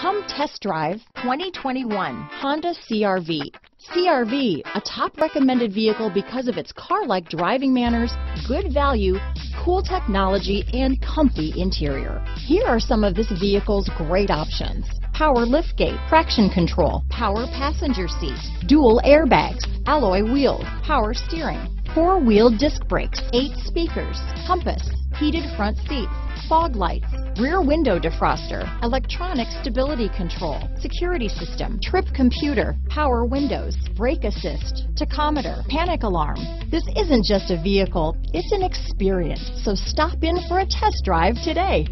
Come test drive 2021 Honda CRV. CRV, a top recommended vehicle because of its car-like driving manners, good value, cool technology, and comfy interior. Here are some of this vehicle's great options. Power liftgate, traction control, power passenger seat, dual airbags, alloy wheels, power steering, four-wheel disc brakes, eight speakers, compass, heated front seats, fog lights, rear window defroster, electronic stability control, security system, trip computer, power windows, brake assist, tachometer, panic alarm. This isn't just a vehicle, it's an experience. So stop in for a test drive today.